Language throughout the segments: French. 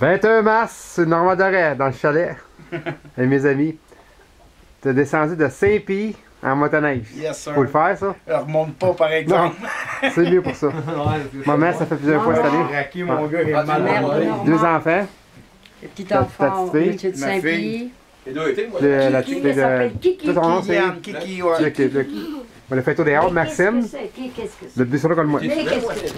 21 mars, sur Normand d'Arrêt, dans le chalet. avec mes amis. T'as descendu de Saint-Pie en motoneige. Yes, sir. Faut le faire, ça? Remonte pas, par exemple. C'est mieux pour ça. Maman, ça fait plusieurs fois cette année. Raqué, mon gars, il est Ah, mal. Deux enfants. Le petit ta enfant, petite fille? Ma Saint-Pierre. Les deux. Le- la Kiki, petite fille s'appelle de... Kiki. Tout son nom, c'est... Kiki, ouais. On a fait tour des Halles, Maxime. Qu'est-ce que c'est? C'est? Le sur comme moi. Mais qu'est-ce que c'est?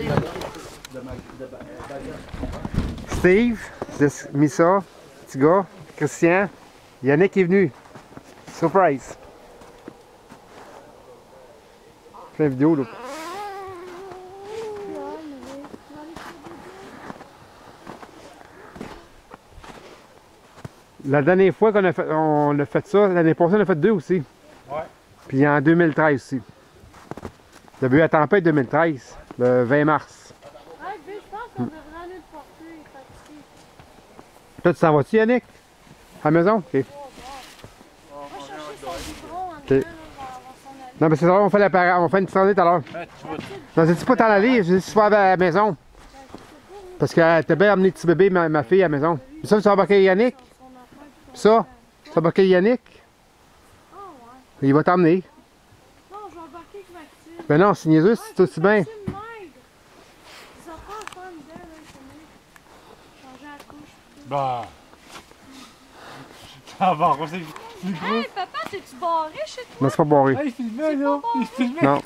Steve, c'est Missa, petit gars, Christian, Yannick est venu. Surprise. Plein de vidéos là. La dernière fois qu'on a fait, on a fait ça, l'année passée on a fait deux aussi. Ouais. Puis en 2013 aussi. Il y a eu la tempête 2013, le 20 mars. Ouais, je pense qu'on devrait aller le porter, il est fatigué. Toi tu t'en vas-tu Yannick? À la maison? Ok. On va chercher son biberon en Ok. dedans, là, on va avoir son aller. Non, mais c'est vrai, on fait, la on fait une petite randonnée tout à l'heure. Non, j'ai dit pas t'en aller, j'ai dit tu vas à la maison. Parce que t'as bien amené le petit bébé, ma, ma fille, à la maison. Puis ça, tu vas embarquer Yannick? Puis ça, tu vas embarquer Yannick? Ah ouais. Il va t'emmener. Non, je vais embarquer avec Maxime. Ben non, c'est niaiseux, c'est tout aussi bien. Maxime m'aide. Les enfants à faire dedans, là, ils sont venus changer la couche. Bah. Ça va, on s'est. Hey, papa, t'es-tu barré chez toi? Non, c'est pas barré. Ah, il filmait, là. Il filmait Non.